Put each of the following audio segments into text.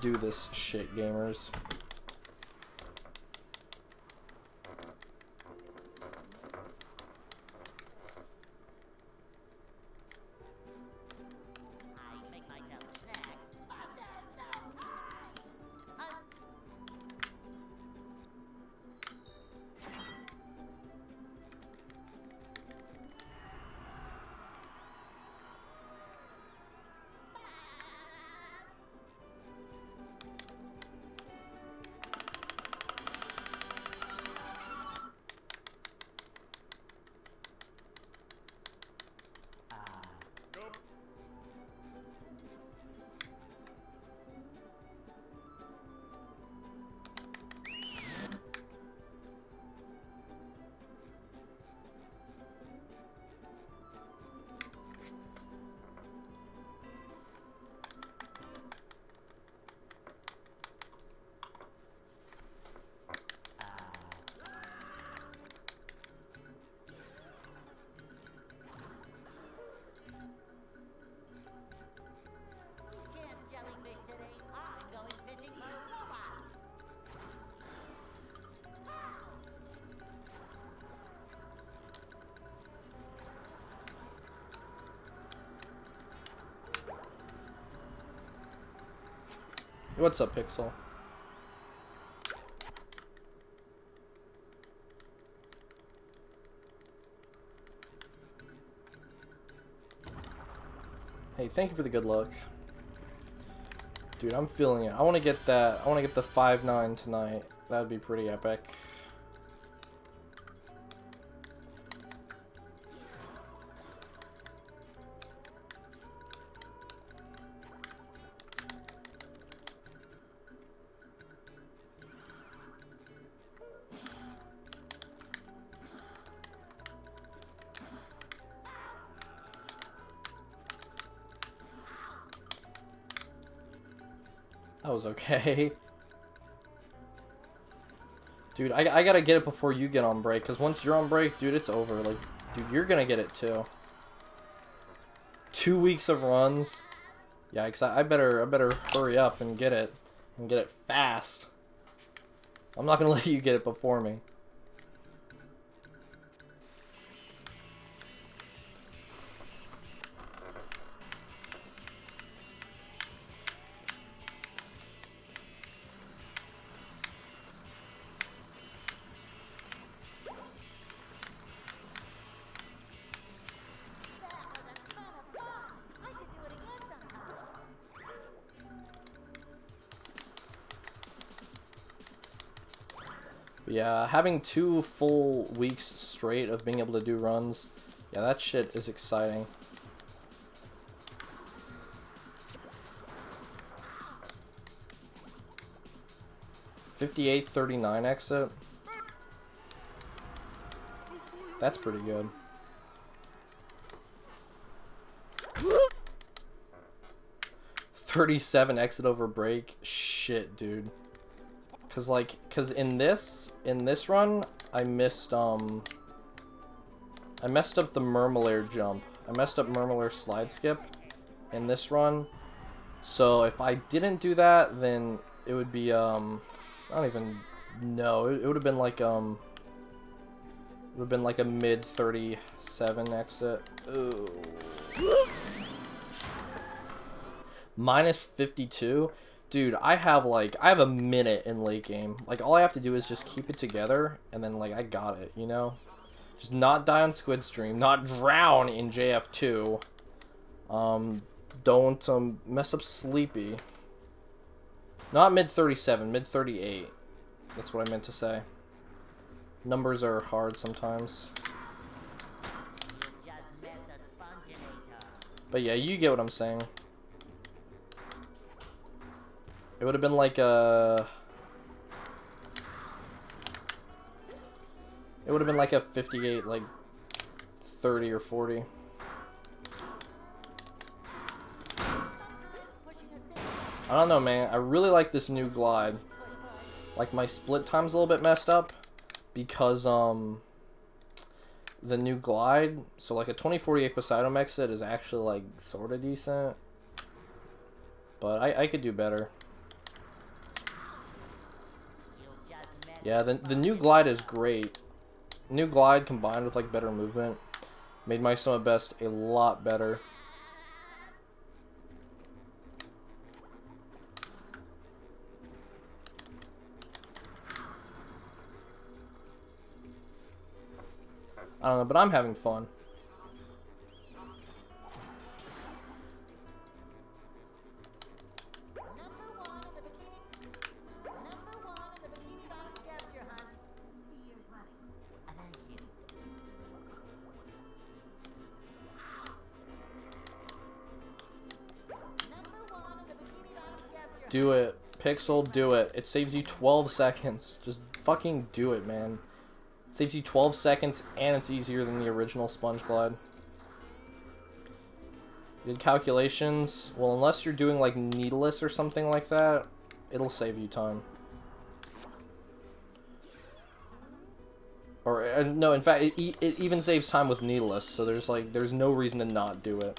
do this shit, gamers. What's up, Pixel? Hey, thank you for the good luck. Dude, I'm feeling it. I want to get that. I want to get the 5-9 tonight. That'd be pretty epic. That was okay. Dude, I, I gotta get it before you get on break, because once you're on break, dude, it's over. Like, dude, you're gonna get it too. Two weeks of runs. Yikes, I, I better I better hurry up and get it. And get it fast. I'm not gonna let you get it before me. But having two full weeks straight of being able to do runs, yeah, that shit is exciting. Fifty-eight thirty-nine exit. That's pretty good. Thirty-seven exit over break. Shit, dude. Cause like, cause in this, in this run, I missed, um, I messed up the Mermalair jump. I messed up Mermalair slide skip in this run. So if I didn't do that, then it would be, um, I don't even know. It, it would have been like, um, it would have been like a mid 37 exit. Ooh. Minus 52? Dude, I have like, I have a minute in late game. Like, all I have to do is just keep it together, and then, like, I got it, you know? Just not die on Squid's Dream, not drown in JF2. Um, don't, um, mess up Sleepy. Not mid 37, mid 38. That's what I meant to say. Numbers are hard sometimes. But yeah, you get what I'm saying. It would have been like a... It would have been like a 58, like 30 or 40. Pushing us in. I don't know, man. I really like this new glide. Like my split time's a little bit messed up because um the new glide. So like a 2048 Poseidome exit is actually like sort of decent, but I I could do better. Yeah, the, the new glide is great. New glide combined with like better movement made my Sum of Best a lot better. I don't know, but I'm having fun. Do it. Pixel, do it. It saves you 12 seconds. Just fucking do it, man. It saves you 12 seconds, and it's easier than the original Sponge Glide. Did calculations? Well, unless you're doing, like, needless or something like that, it'll save you time. Or, uh, no, in fact, it, it even saves time with needless, so there's, like, there's no reason to not do it.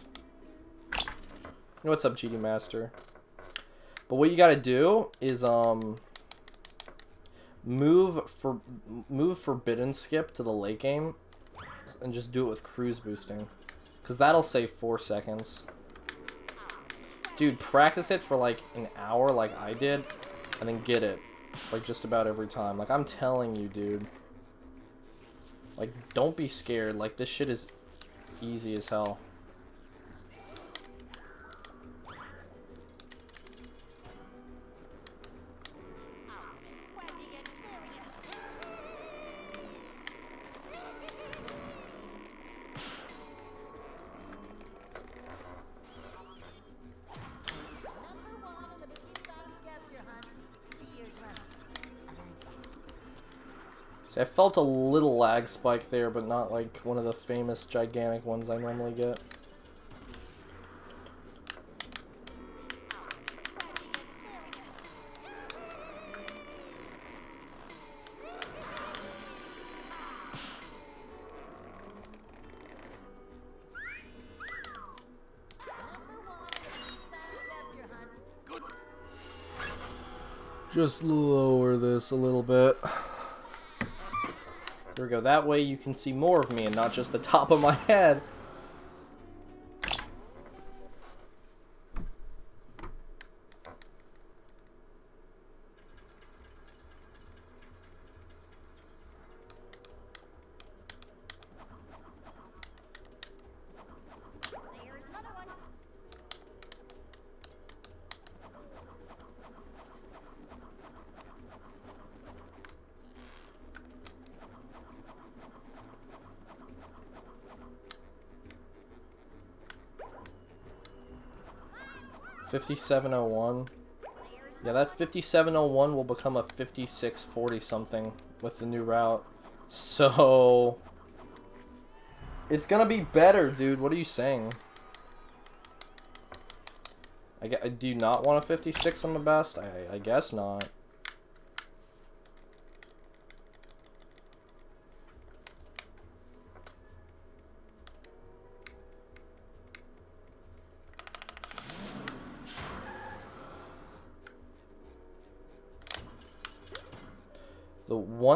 What's up, GD Master? But what you gotta do is um move for move forbidden skip to the late game and just do it with cruise boosting. Cause that'll save four seconds. Dude, practice it for like an hour like I did, and then get it. Like just about every time. Like I'm telling you, dude. Like don't be scared. Like this shit is easy as hell. I felt a little lag spike there, but not like one of the famous gigantic ones I normally get. Just lower this a little bit. There we go. That way you can see more of me and not just the top of my head. 5701. Yeah, that 5701 will become a 5640 something with the new route. So... It's gonna be better, dude. What are you saying? I, I do not want a 56 on the best? I, I guess not.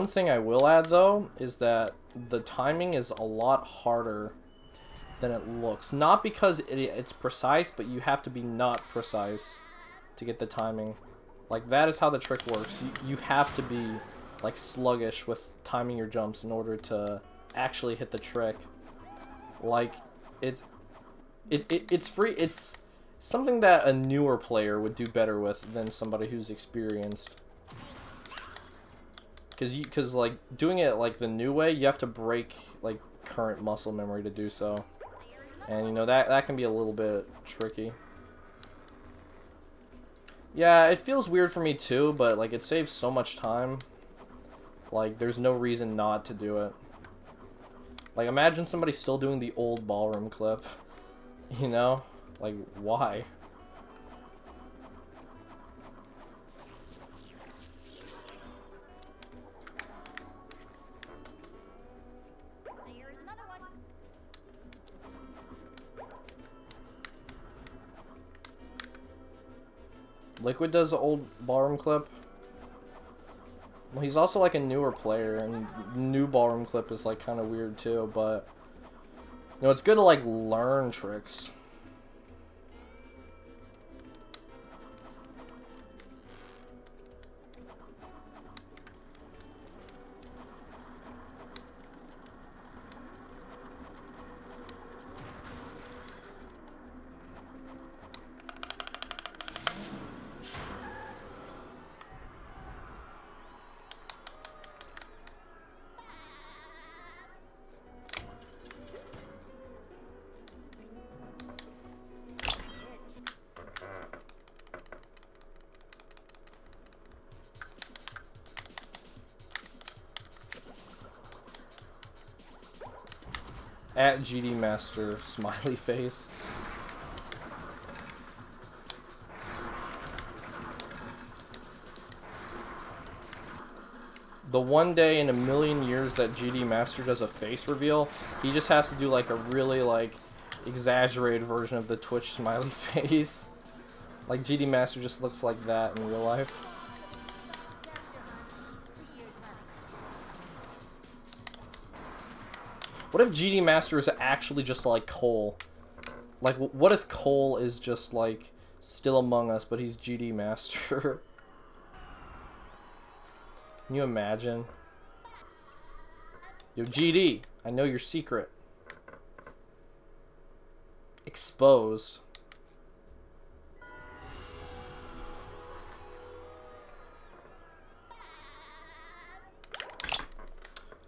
One thing I will add though is that the timing is a lot harder than it looks. Not because it, it's precise, but you have to be not precise to get the timing. Like that is how the trick works. You, you have to be like sluggish with timing your jumps in order to actually hit the trick. Like it's it, it it's free it's something that a newer player would do better with than somebody who's experienced. Cause you, cause like doing it like the new way, you have to break like current muscle memory to do so, and you know that that can be a little bit tricky. Yeah, it feels weird for me too, but like it saves so much time. Like there's no reason not to do it. Like imagine somebody still doing the old ballroom clip, you know? Like why? Liquid does old ballroom clip. Well, he's also like a newer player, and new ballroom clip is like kind of weird too. But you know, it's good to like learn tricks. GD Master smiley face. The one day in a million years that GD Master does a face reveal, he just has to do like a really like exaggerated version of the Twitch smiley face. Like GD Master just looks like that in real life. What if GD Master is actually just like Cole? Like, what if Cole is just like still among us, but he's GD Master? Can you imagine? Yo, GD, I know your secret. Exposed.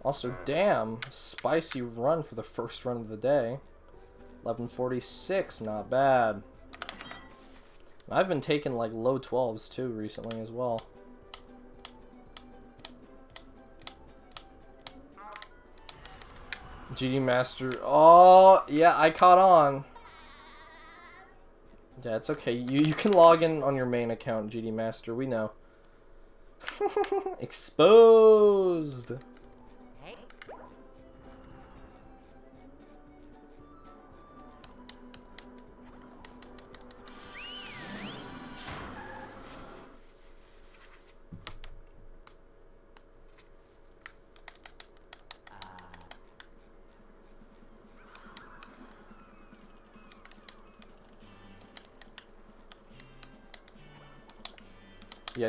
Also, damn, spicy run for the first run of the day. 1146, not bad. I've been taking like low 12s too recently as well. GD Master. Oh, yeah, I caught on. Yeah, it's okay. You you can log in on your main account, GD Master. We know. Exposed.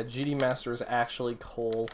Yeah, GD Master is actually Cole.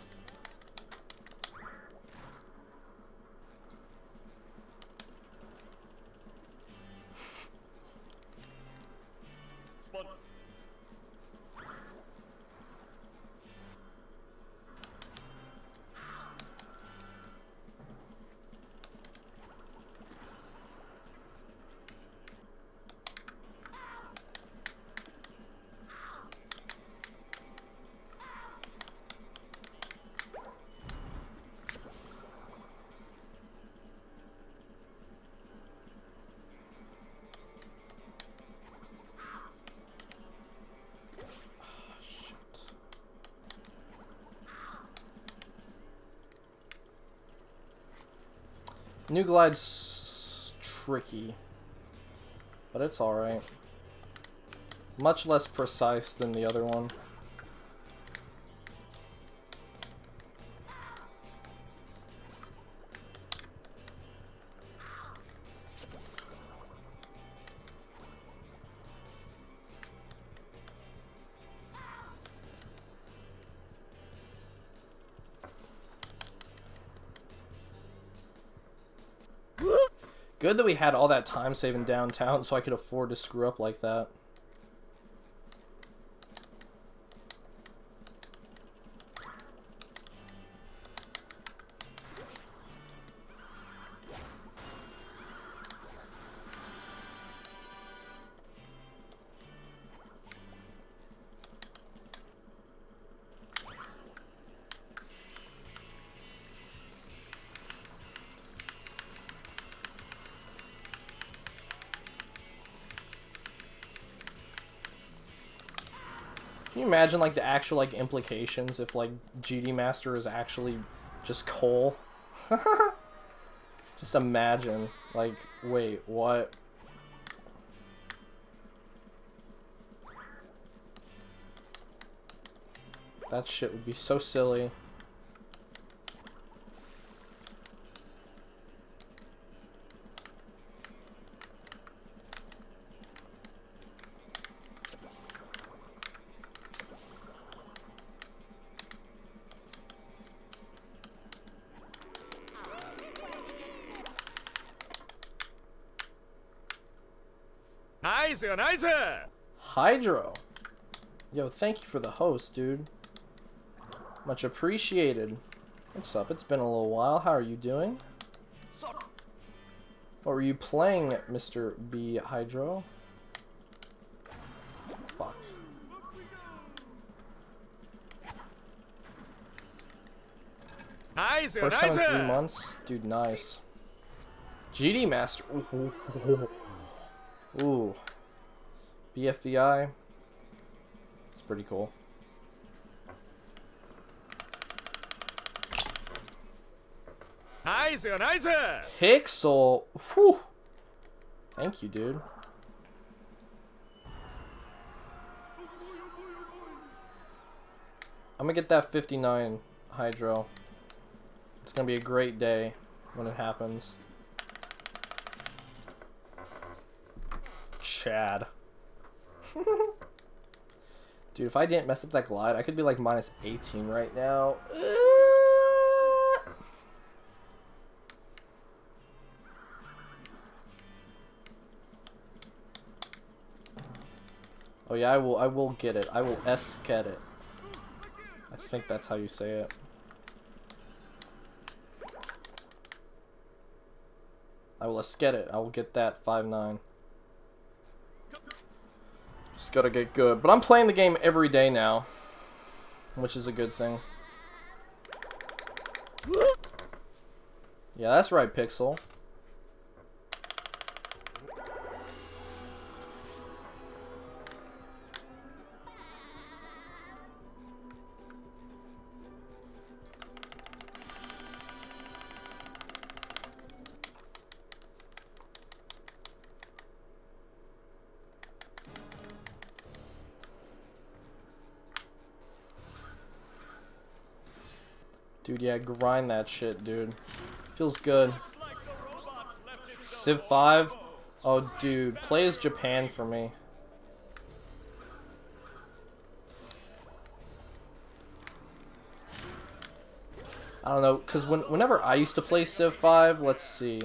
New Glide's tricky, but it's alright. Much less precise than the other one. Good that we had all that time saving downtown so I could afford to screw up like that. Imagine like the actual like implications if like GD Master is actually just Cole? just imagine. Like, wait, what? That shit would be so silly. Nice, nice. Hydro. Yo, thank you for the host, dude. Much appreciated. What's up? It's been a little while. How are you doing? What were you playing, Mr. B Hydro? Fuck. Nice, First time in three months? Dude, nice. GD Master. Ooh. Ooh. BFVI. It's pretty cool. Nice, nice. Pixel. Whew. Thank you, dude. I'm gonna get that 59 Hydro. It's gonna be a great day when it happens. Chad. Dude, if I didn't mess up that glide, I could be like minus 18 right now. Oh yeah, I will. I will get it. I will s get it. I think that's how you say it. I will s get it. I will get that five nine. Just gotta get good. But I'm playing the game every day now, which is a good thing. Yeah, that's right, Pixel. Yeah, grind that shit, dude. Feels good. Civ 5? Oh, dude, play as Japan for me. I don't know, because when, whenever I used to play Civ 5, let's see.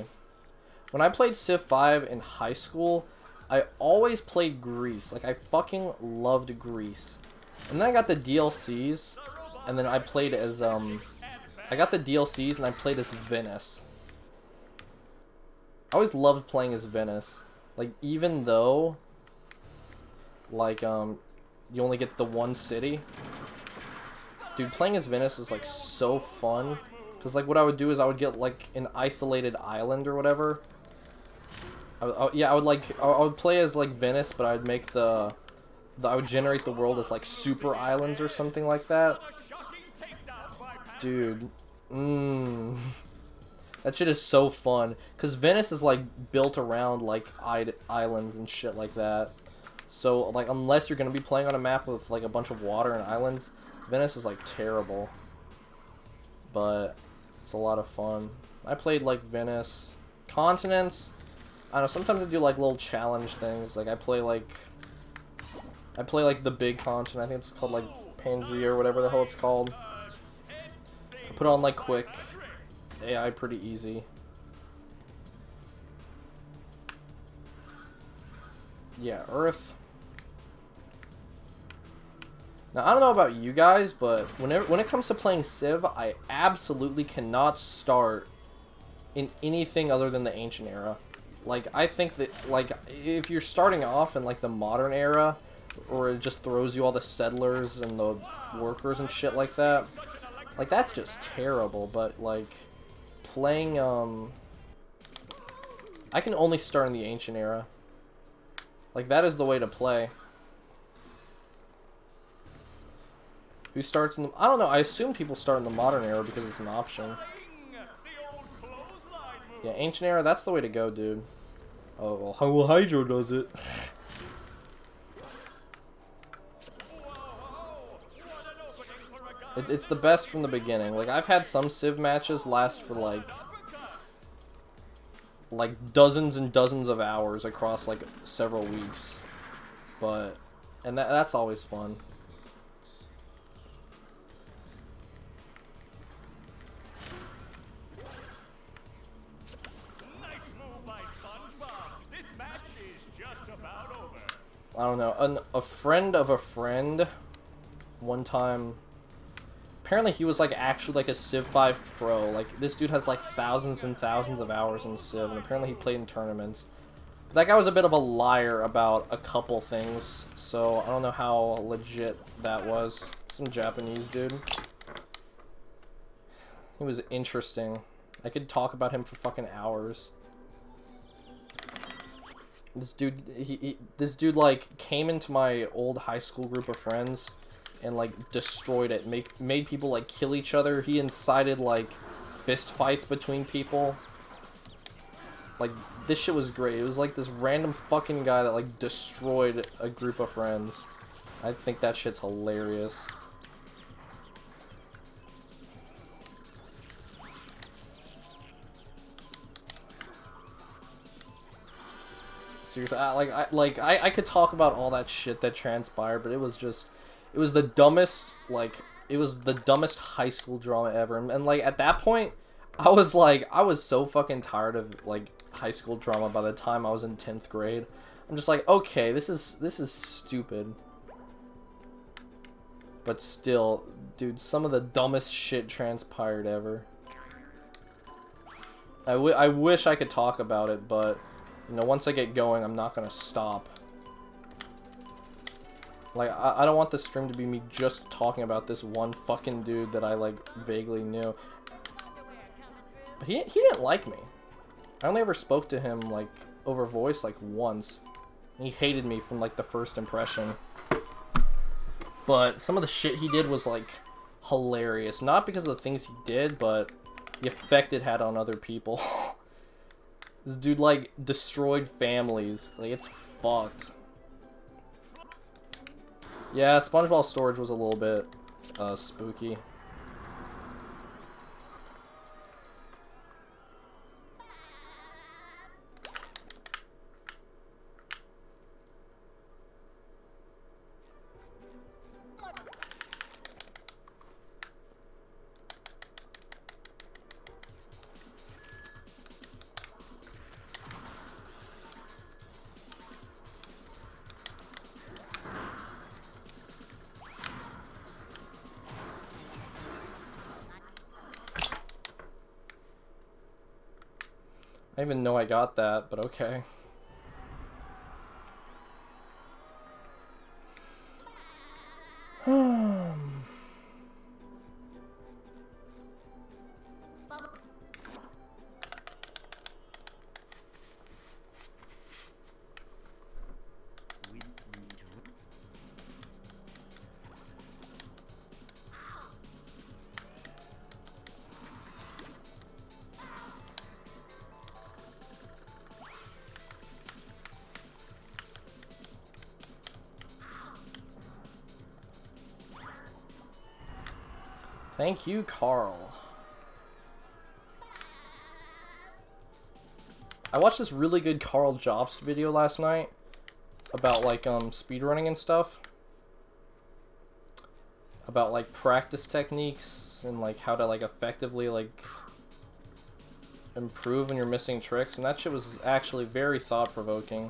When I played Civ 5 in high school, I always played Greece. Like, I fucking loved Greece. And then I got the DLCs, and then I played as, um... I got the DLCs, and I played as Venice. I always loved playing as Venice. Like, even though, like, um, you only get the one city. Dude, playing as Venice is, like, so fun. Because, like, what I would do is I would get, like, an isolated island or whatever. I, I, yeah, I would, like, I, I would play as, like, Venice, but I would make the, the, I would generate the world as, like, super islands or something like that. Dude. Mmm. That shit is so fun. Because Venice is, like, built around, like, islands and shit like that. So, like, unless you're going to be playing on a map with, like, a bunch of water and islands, Venice is, like, terrible. But, it's a lot of fun. I played, like, Venice. Continents, I don't know, sometimes I do, like, little challenge things. Like, I play, like... I play, like, the big continent. I think it's called, like, Pangea or whatever the hell it's called. Put on, like, quick. AI pretty easy. Yeah, Earth. Now, I don't know about you guys, but whenever when it comes to playing Civ, I absolutely cannot start in anything other than the ancient era. Like, I think that, like, if you're starting off in, like, the modern era, or it just throws you all the settlers and the workers and shit like that, like, that's just terrible, but, like, playing, um... I can only start in the ancient era. Like, that is the way to play. Who starts in the... I don't know, I assume people start in the modern era because it's an option. Yeah, ancient era, that's the way to go, dude. Oh, well, well Hydro does it. It, it's the best from the beginning. Like, I've had some Civ matches last for, like... Like, dozens and dozens of hours across, like, several weeks. But... And that, that's always fun. I don't know, an, a friend of a friend, one time, apparently he was like actually like a Civ 5 pro. Like this dude has like thousands and thousands of hours in Civ, and apparently he played in tournaments. But that guy was a bit of a liar about a couple things, so I don't know how legit that was. Some Japanese dude. He was interesting. I could talk about him for fucking hours. This dude, he, he, this dude like came into my old high school group of friends, and like destroyed it. Make made people like kill each other. He incited like fist fights between people. Like this shit was great. It was like this random fucking guy that like destroyed a group of friends. I think that shit's hilarious. seriously, I, like I like I, I could talk about all that shit that transpired, but it was just it was the dumbest like it was the dumbest high school drama ever. And, and like at that point, I was like I was so fucking tired of like high school drama by the time I was in 10th grade. I'm just like, okay, this is this is stupid. But still, dude, some of the dumbest shit transpired ever. I, I wish I could talk about it, but you know, once I get going, I'm not gonna stop. Like, I, I don't want the stream to be me just talking about this one fucking dude that I, like, vaguely knew. But he, he didn't like me. I only ever spoke to him, like, over voice, like, once. He hated me from, like, the first impression. But some of the shit he did was, like, hilarious. Not because of the things he did, but the effect it had on other people. This dude, like, destroyed families. Like, it's fucked. Yeah, SpongeBob storage was a little bit, uh, spooky. Got that, but okay. Thank you, Carl. I watched this really good Carl Jobst video last night about like um speedrunning and stuff. About like practice techniques and like how to like effectively like improve when you're missing tricks and that shit was actually very thought provoking.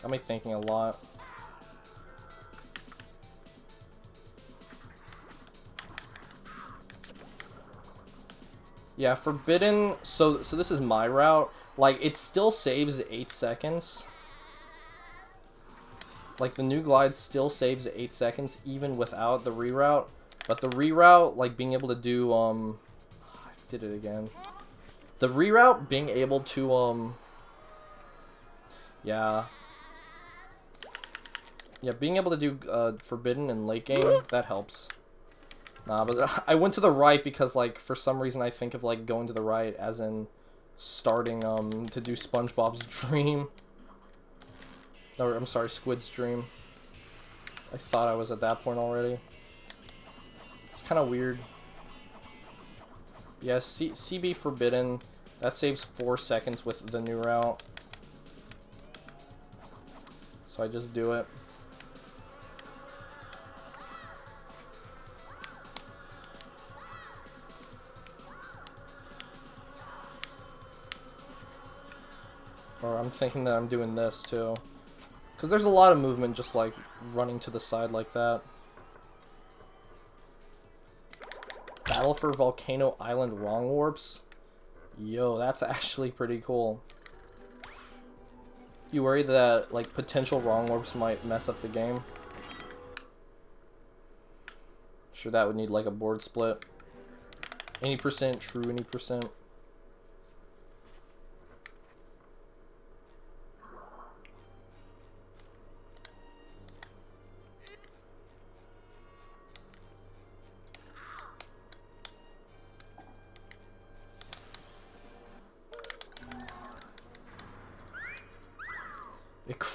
Got me thinking a lot. Yeah, Forbidden, so so this is my route. Like, it still saves 8 seconds. Like, the new glide still saves 8 seconds, even without the reroute. But the reroute, like, being able to do, um... I did it again. The reroute, being able to, um... Yeah. Yeah, being able to do uh, Forbidden in late game, that helps. Nah, but I went to the right because, like, for some reason I think of, like, going to the right as in starting, um, to do SpongeBob's Dream. No, I'm sorry, Squid's Dream. I thought I was at that point already. It's kind of weird. Yeah, C CB Forbidden. That saves 4 seconds with the new route. So I just do it. Or I'm thinking that I'm doing this too. Because there's a lot of movement just like running to the side like that. Battle for Volcano Island Wrong Warps? Yo, that's actually pretty cool. You worry that like potential wrong warps might mess up the game? Sure that would need like a board split. Any percent true, any percent.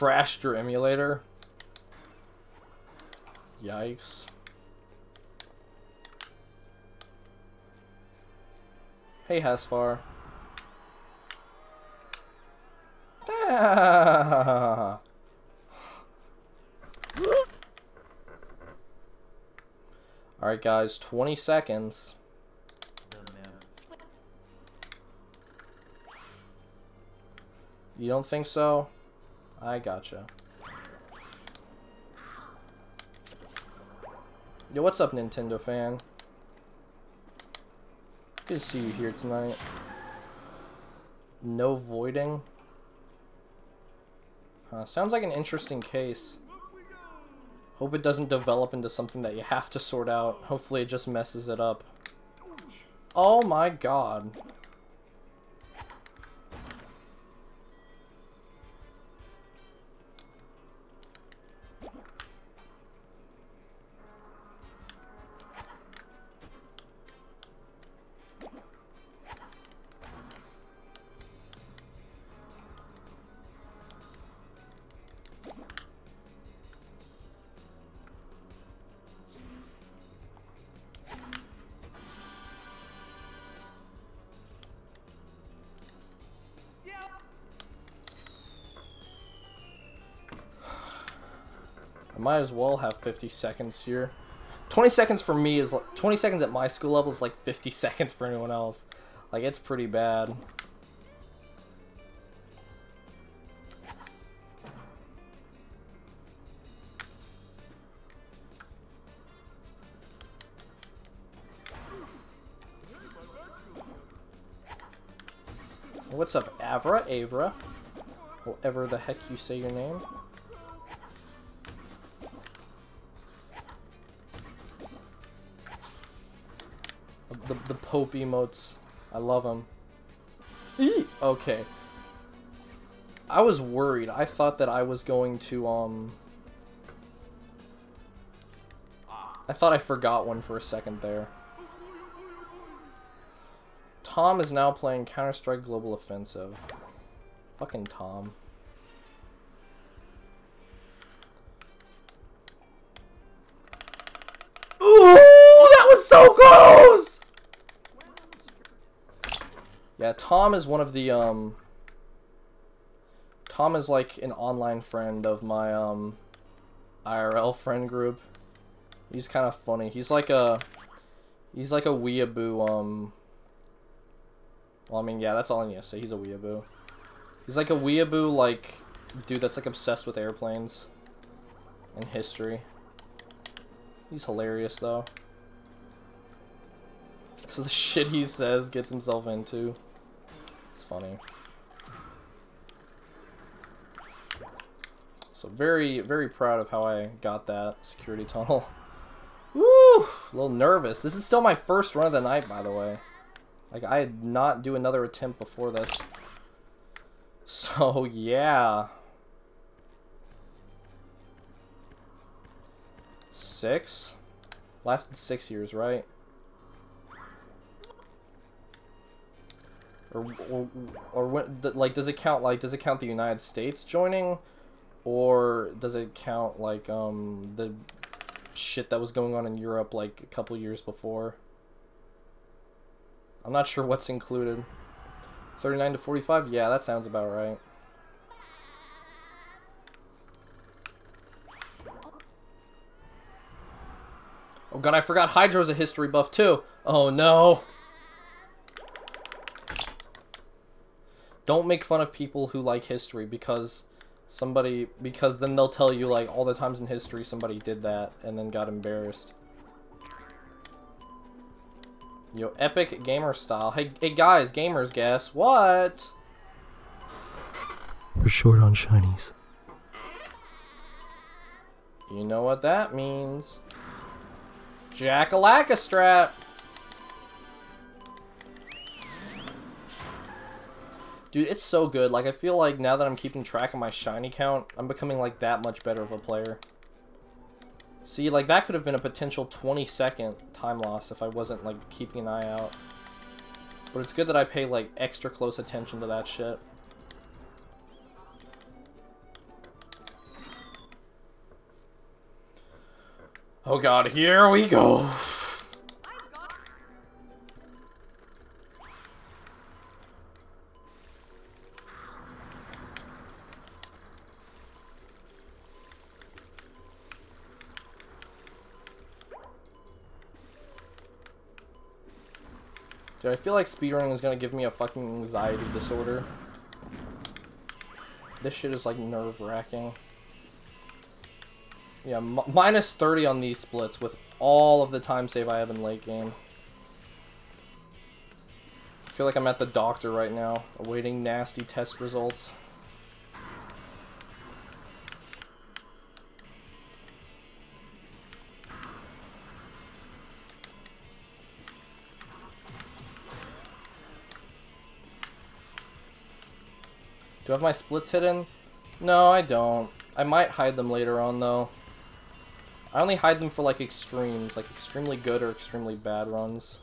Crashed your emulator. Yikes. Hey, Hasfar. Ah. Alright guys, 20 seconds. You don't think so? I gotcha. Yo, what's up, Nintendo fan? Good to see you here tonight. No voiding? Sounds like an interesting case. Hope it doesn't develop into something that you have to sort out. Hopefully it just messes it up. Oh my god. Might as well have 50 seconds here. 20 seconds for me is like 20 seconds at my school level is like 50 seconds for anyone else. Like it's pretty bad. What's up, Avra? Avra? Whatever the heck you say your name. The emotes. I love them. okay. I was worried. I thought that I was going to, um... I thought I forgot one for a second there. Tom is now playing Counter-Strike Global Offensive. Fucking Tom. Ooh, that was so close! Yeah, Tom is one of the, um... Tom is like an online friend of my, um... IRL friend group. He's kind of funny. He's like a... He's like a weeaboo, um... Well, I mean, yeah, that's all I need to say. He's a weeaboo. He's like a weeaboo, like, dude that's like obsessed with airplanes and history. He's hilarious, though. Because the shit he says gets himself into. Funny. So very, very proud of how I got that security tunnel. Woo! A little nervous. This is still my first run of the night, by the way. Like, I did not do another attempt before this. So, yeah. Six? Lasted six years, right? Or, or, or like, does it count, like, does it count the United States joining? Or does it count, like, um, the shit that was going on in Europe, like, a couple years before? I'm not sure what's included. 39 to 45? Yeah, that sounds about right. Oh god, I forgot Hydro's a history buff too. Oh no. Don't make fun of people who like history because Somebody, because then they'll tell you like all the times in history somebody did that and then got embarrassed. Yo, epic gamer style. Hey, hey guys, gamers, guess what? We're short on shinies. You know what that means. Jackalaka strap. Dude, it's so good. Like, I feel like now that I'm keeping track of my shiny count, I'm becoming, like, that much better of a player. See, like, that could have been a potential 20 second time loss if I wasn't, like, keeping an eye out. But it's good that I pay, like, extra close attention to that shit. Oh god, here we go. Dude, I feel like speedrunning is gonna give me a fucking anxiety disorder. This shit is like nerve-wracking. Yeah, minus 30 on these splits with all of the time save I have in late game. I feel like I'm at the doctor right now, awaiting nasty test results. Do I have my splits hidden? No, I don't. I might hide them later on, though. I only hide them for, like, extremes, like extremely good or extremely bad runs.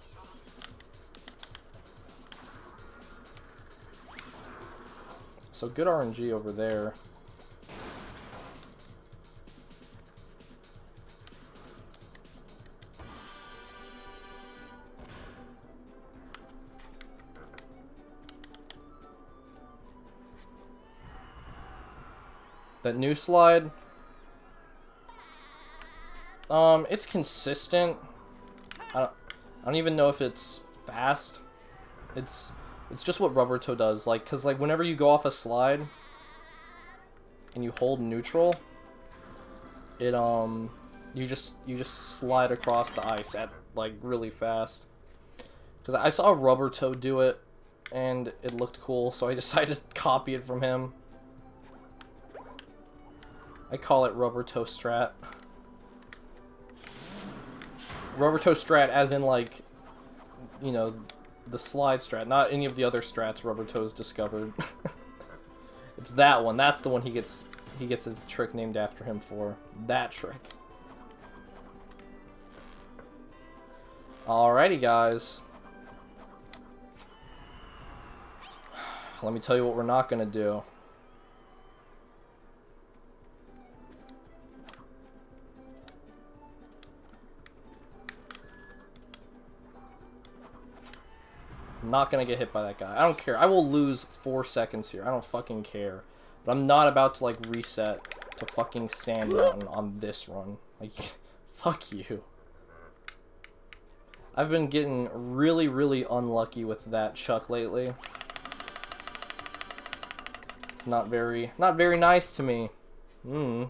So good RNG over there. That new slide, um, it's consistent. I don't, I don't even know if it's fast. It's it's just what Rubber Toe does. Like, cause like whenever you go off a slide and you hold neutral, it um you just you just slide across the ice at like really fast. Cause I saw Rubber Toe do it and it looked cool, so I decided to copy it from him. I call it Rubber Toe Strat. Rubber Toe Strat as in, like, you know, the slide strat, not any of the other strats Rubber Toe's discovered. it's that one. That's the one he gets he gets his trick named after him for. That trick. Alrighty, guys. Let me tell you what we're not to do. Not gonna get hit by that guy. I don't care. I will lose four seconds here. I don't fucking care. But I'm not about to, like, reset to fucking Sand Mountain on this run. Like, fuck you. I've been getting really, really unlucky with that Chuck lately. It's not very, not very nice to me. Hmm.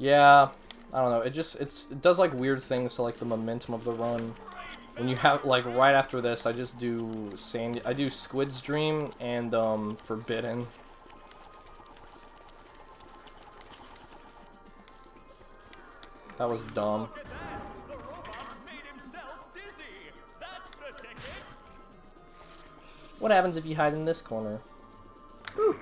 Yeah, I don't know. It just it's it does like weird things to like the momentum of the run. When you have like right after this, I just do Sandy. I do Squid's Dream and um Forbidden. That was dumb. What happens if you hide in this corner? Whew.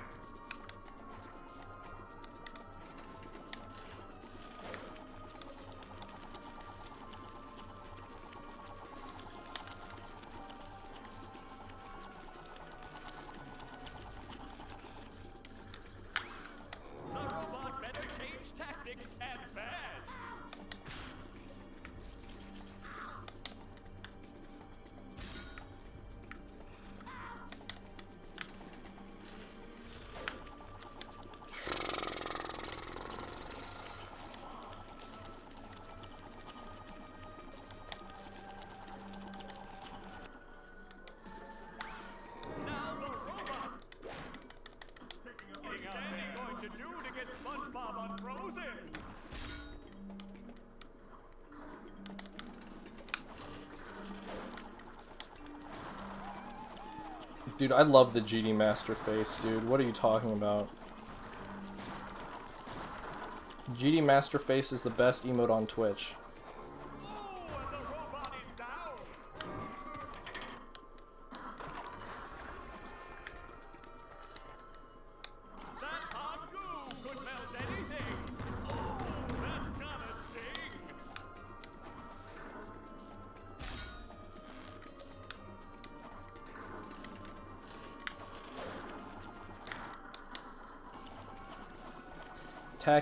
Dude, I love the GD Master face, dude. What are you talking about? GD Master face is the best emote on Twitch.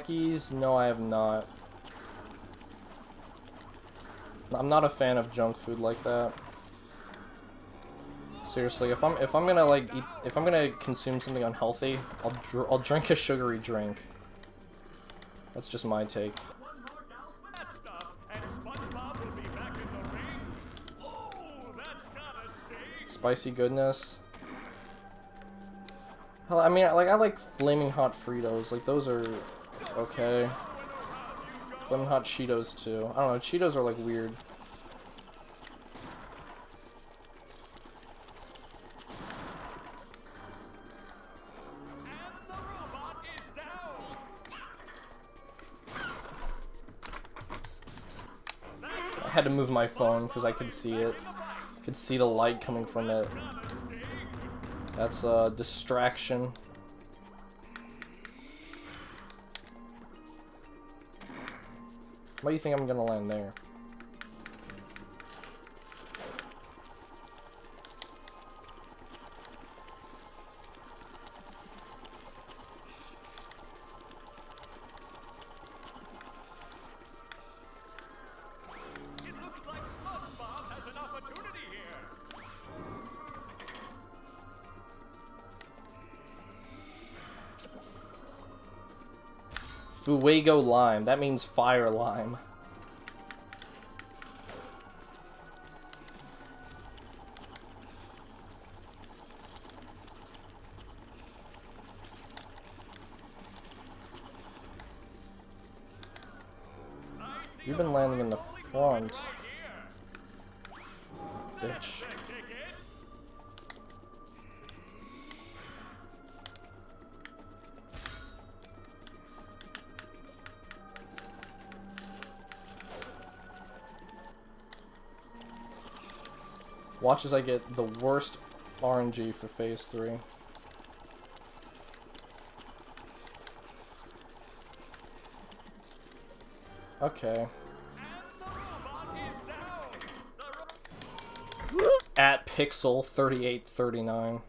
No, I have not. I'm not a fan of junk food like that. Seriously, if I'm if I'm gonna like eat if I'm gonna consume something unhealthy, I'll dr I'll drink a sugary drink. That's just my take. Spicy goodness. Hell, I mean, like I like flaming hot Fritos. Like those are okay. Flaming hot Cheetos too. I don't know. Cheetos are like weird. I had to move my phone because I could see it. Could see the light coming from it. That's a distraction. Why do you think I'm gonna land there? Fuego lime. That means fire lime. Watch as I get the worst RNG for phase three. Okay. At pixel 3839.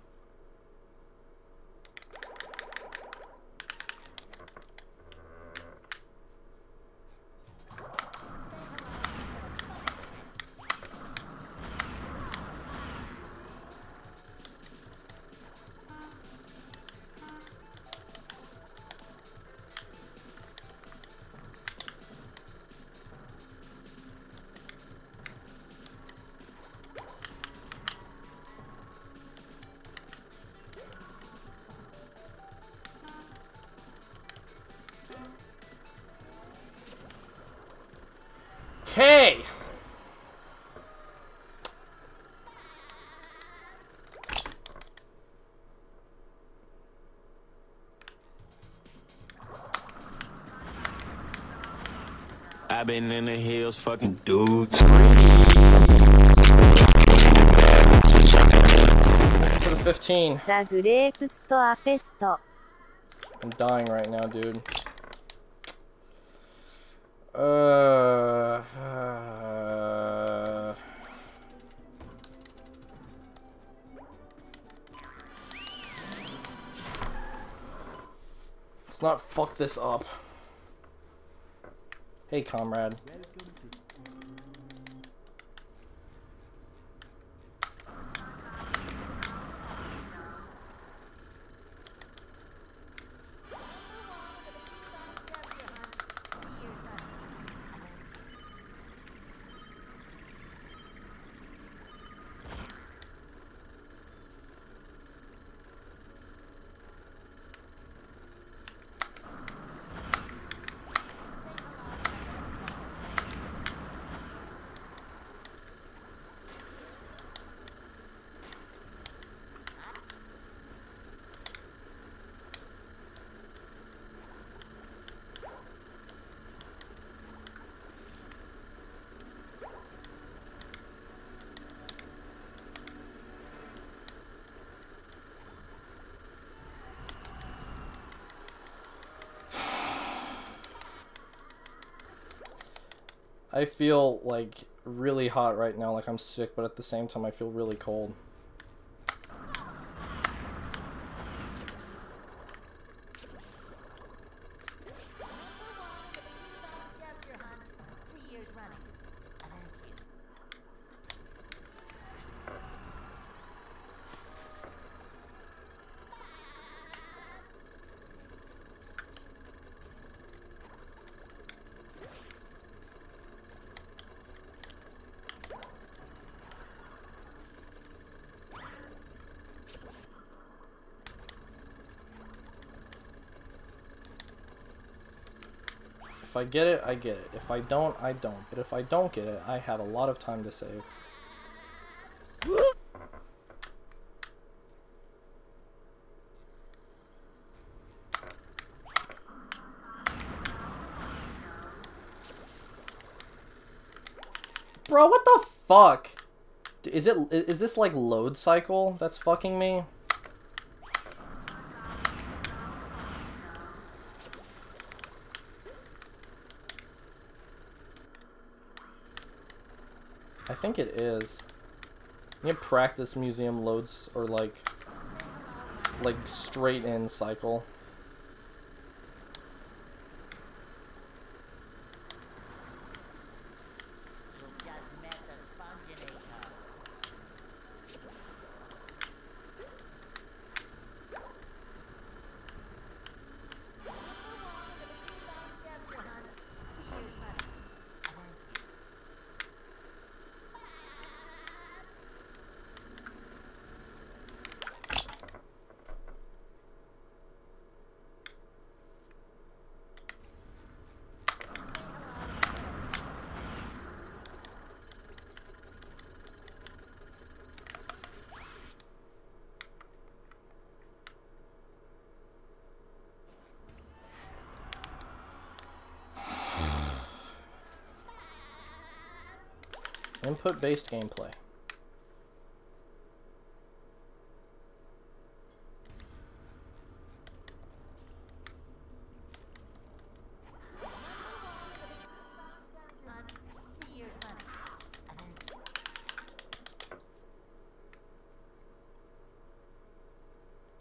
been in the hills, fucking dudes. Put a 15. I'm dying right now, dude. Uh, uh, Let's not fuck this up. Hey, comrade. I feel like really hot right now, like I'm sick, but at the same time I feel really cold. Scavenger hunt three years running. Thank you. If I get it, I get it. If I don't, I don't. But if I don't get it, I have a lot of time to save. Bro, what the fuck? Is it is this like load cycle that's fucking me? I it is. You practice museum loads or like like straight in cycle. Input based gameplay.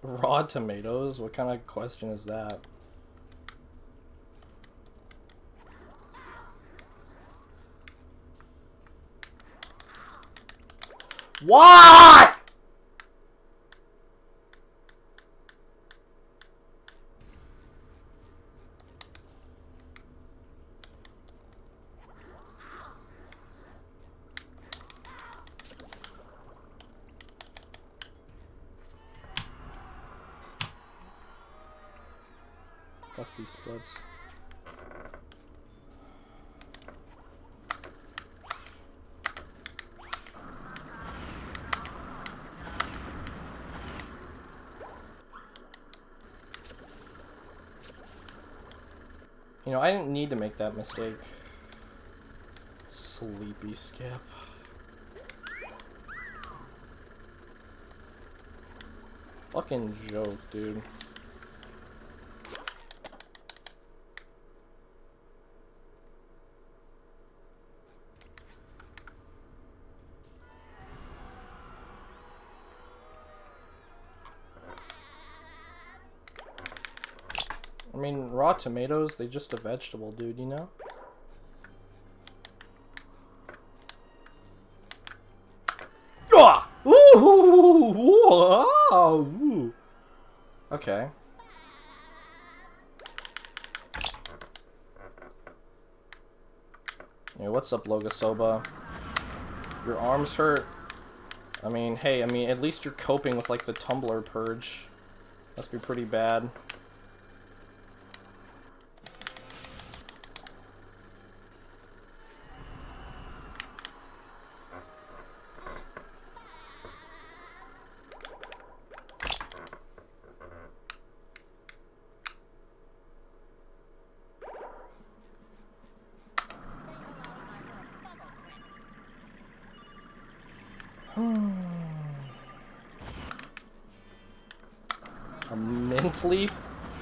Raw tomatoes? What kind of question is that? Why? Fuck these splits. You know, I didn't need to make that mistake. Sleepy skip. Fucking joke, dude. I mean, raw tomatoes, they just a vegetable, dude, you know? Ah! Ooh! Okay. Yeah, what's up, Logosoba? Your arms hurt? I mean, hey, I mean, at least you're coping with, like, the Tumblr purge. Must be pretty bad.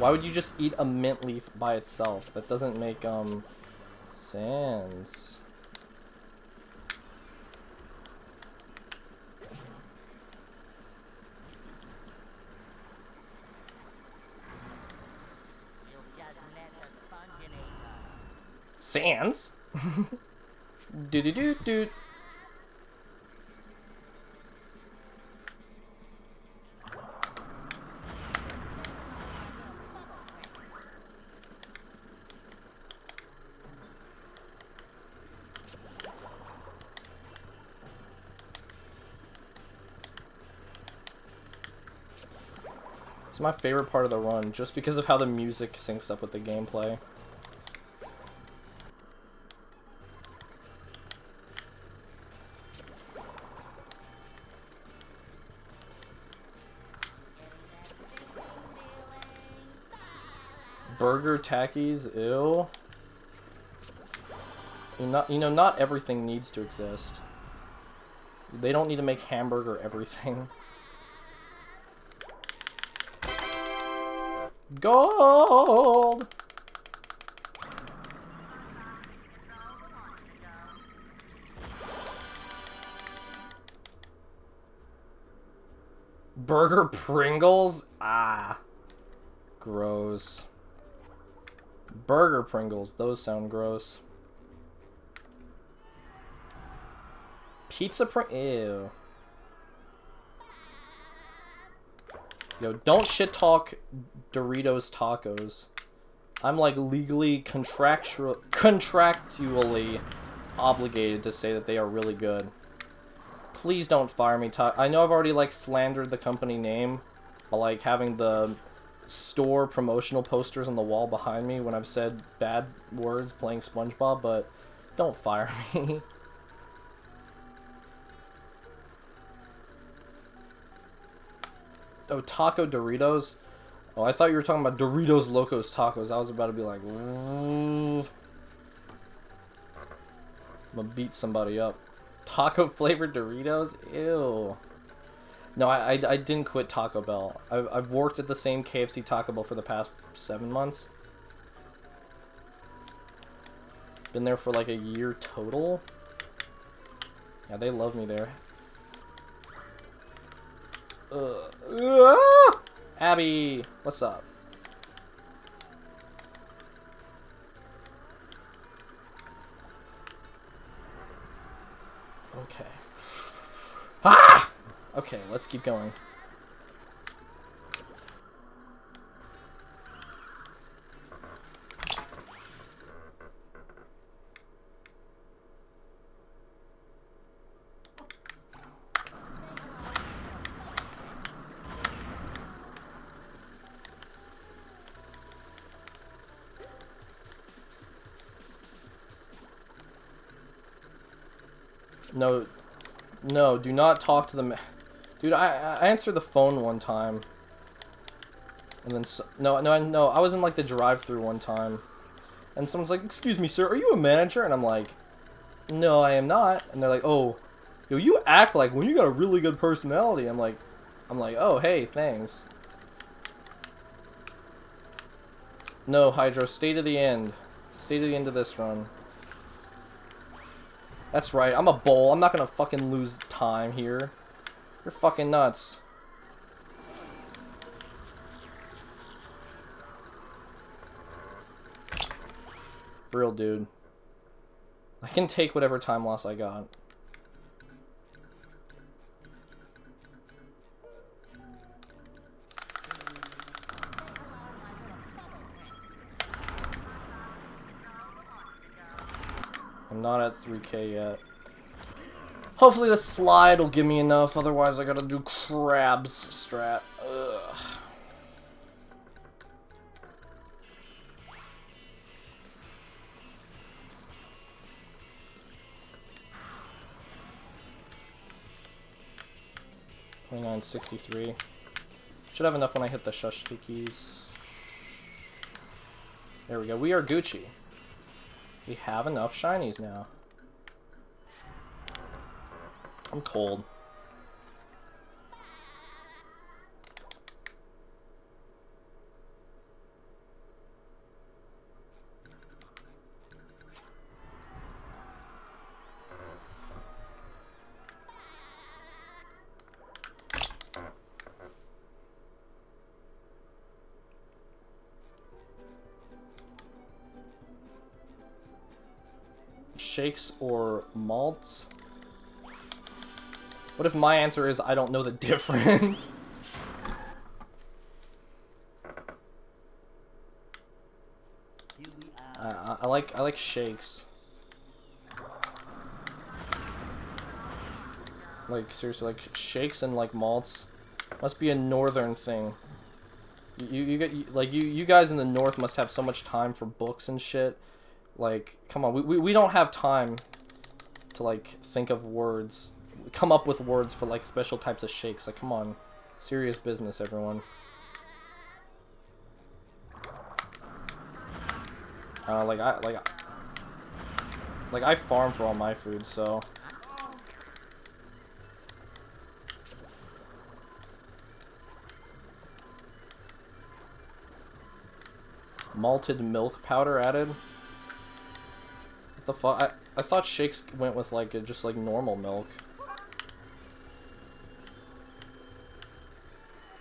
Why would you just eat a mint leaf by itself? That doesn't make, um, sense. Sands? do do do do my favorite part of the run, just because of how the music syncs up with the gameplay. Burger Takis, ill. Not, you know, not everything needs to exist. They don't need to make hamburger everything. Gold! Burger Pringles? Ah. Gross. Burger Pringles, those sound gross. Pizza Pring- ew. Yo, don't shit talk Doritos tacos. I'm like legally contractual contractually obligated to say that they are really good. Please don't fire me. I know I've already like slandered the company name by like having the store promotional posters on the wall behind me when I've said bad words playing SpongeBob, but don't fire me. Oh, Taco Doritos? Oh, I thought you were talking about Doritos Locos Tacos. I was about to be like. I'm gonna beat somebody up. Taco flavored Doritos? Ew. No, I, I, I didn't quit Taco Bell. I've, I've worked at the same KFC Taco Bell for the past seven months. Been there for like a year total. Yeah, they love me there. Abby, what's up? Okay. Ah! Okay, let's keep going. No, no, do not talk to the Dude, I, I answered the phone one time. And then, so, no, no, no, I was in like the drive-through one time. And someone's like, excuse me, sir, are you a manager? And I'm like, no, I am not. And they're like, oh, yo, you act like when you got a really good personality. I'm like, I'm like, oh, hey, thanks. No, Hydro, stay to the end. Stay to the end of this run. That's right, I'm a bull. I'm not gonna fucking lose time here. You're fucking nuts. Real dude. I can take whatever time loss I got. Not at 3k yet. Hopefully the slide will give me enough, otherwise I gotta do Krabs strat. Ugh. Twenty-nine sixty-three. Should have enough when I hit the shush keys. There we go. We are Gucci. We have enough shinies now. I'm cold. Shakes or malts? What if my answer is I don't know the difference? We I. Like I like shakes. Like seriously, like shakes and like malts must be a northern thing. You you, get like you you guys in the north must have so much time for books and shit. Like, come on, we, we, we don't have time to like think of words, come up with words for like special types of shakes. Like, come on, serious business, everyone. Uh, like I like like I farm for all my food, so malted milk powder added. The fuck? I, I thought shakes went with like a, just like normal milk.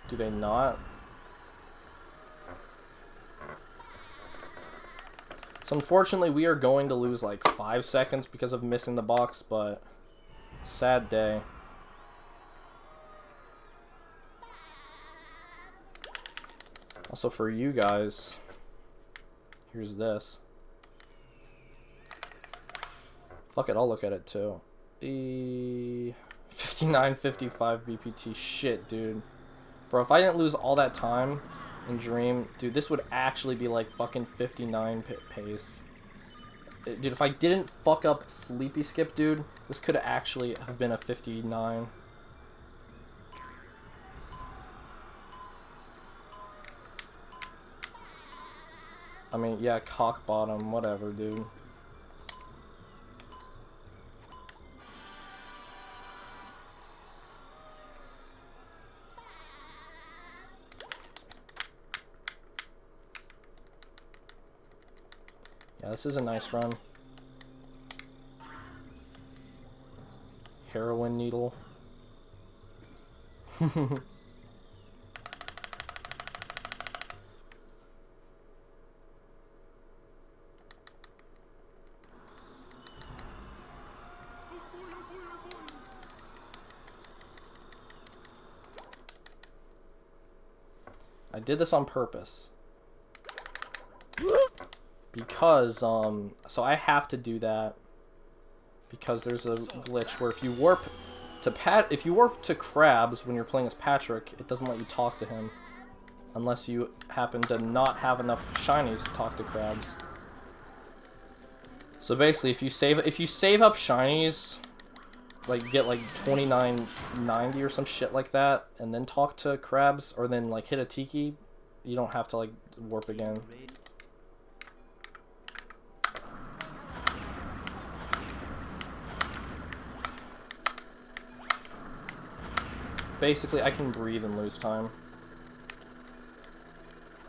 Do they not? So unfortunately, we are going to lose like five seconds because of missing the box, but sad day. Also for you guys, here's this. Fuck it, I'll look at it too. E 5955 BPT shit, dude. Bro, if I didn't lose all that time in Dream, dude, this would actually be like fucking 59 p pace. Uh, Dude, if I didn't fuck up Sleepy Skip, dude, this could actually have been a 59. I mean, yeah, cock bottom, whatever, dude. This is a nice run. Heroin needle. I did this on purpose. Because, um, so I have to do that. Because there's a glitch where if you warp to Pat, if you warp to Krabs when you're playing as Patrick, it doesn't let you talk to him. Unless you happen to not have enough shinies to talk to Krabs. So basically, if you save if you save up shinies, like get like 2990 or some shit like that, and then talk to Krabs, or then like hit a Tiki, you don't have to like warp again. Basically, I can breathe and lose time.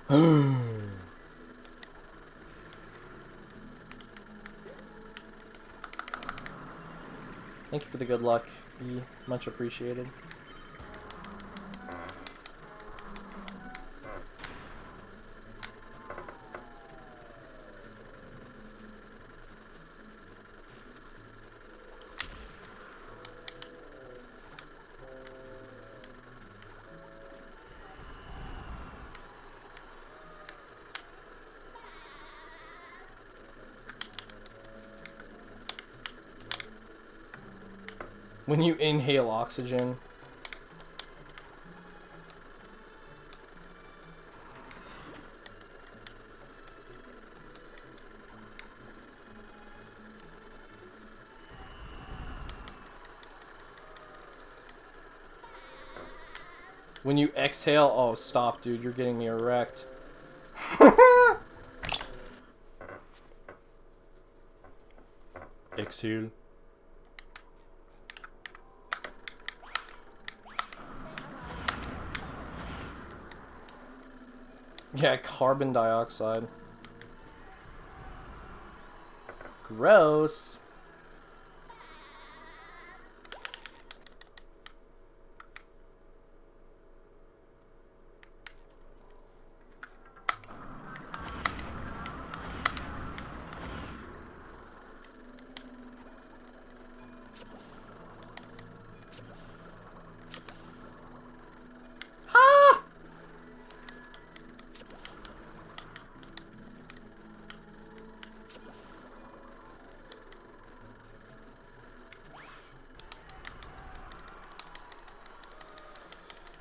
Thank you for the good luck, E. Much appreciated. When you inhale oxygen. When you exhale, oh stop dude, you're getting me erect. Exhale. Yeah, carbon dioxide. Gross.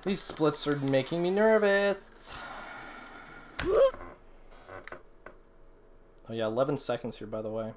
These splits are making me nervous. Oh yeah, 11 seconds here, by the way.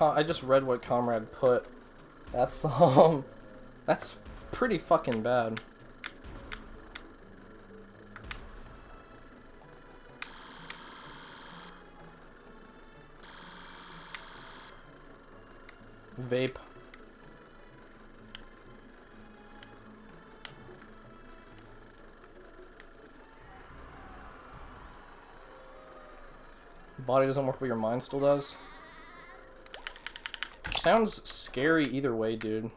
Com I just read what Comrade put. That's, um... That's pretty fucking bad. Vape. Body doesn't work, but your mind still does. Sounds scary either way, dude.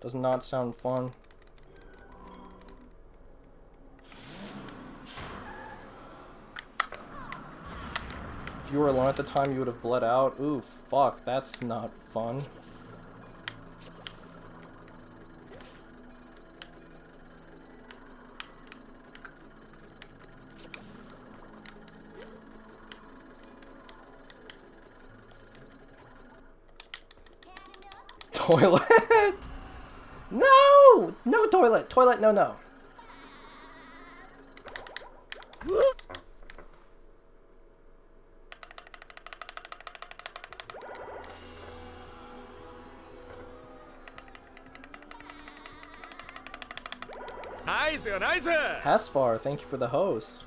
Does not sound fun. If you were alone at the time, you would have bled out. Ooh, fuck, that's not fun. Toilet! No! No toilet! Toilet, no, no. Nice, nice! Hasfar, thank you for the host.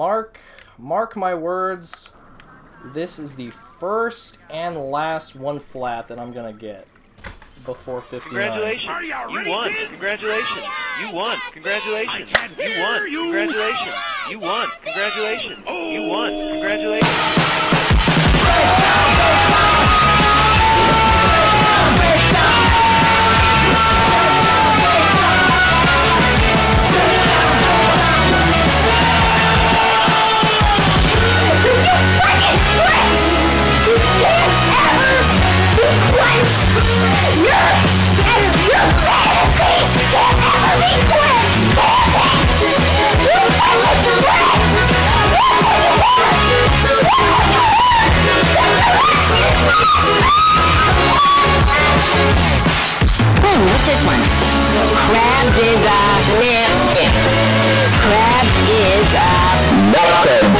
mark mark my words. This is the first and last one flat that I'm gonna get before 59. Congratulations. you won. Congratulations. You won. Congratulations. You won. Congratulations. You won. Congratulations. You won. Congratulations. Hmm, what's this one? Krabs is, uh... Krabs is, uh... Nothing.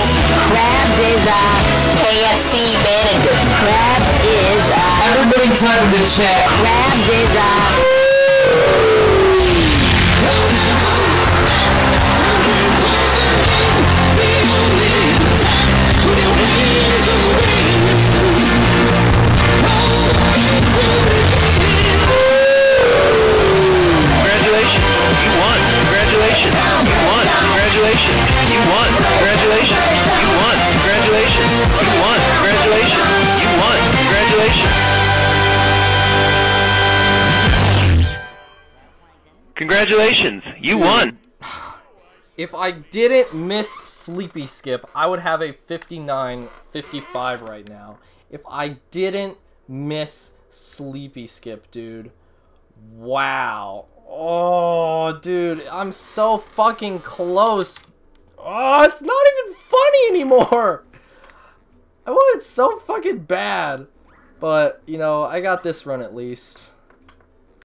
Krabs is, uh... KFC manager. Krabs is, uh... Everybody type in the chat. Krabs is, uh... Congratulations, you won. If I didn't miss Sleepy Skip, I would have a 59 55 right now. If I didn't miss Sleepy Skip, dude. Wow. Oh, dude, I'm so fucking close. Oh, it's not even funny anymore. I want it so fucking bad. But, you know, I got this run at least.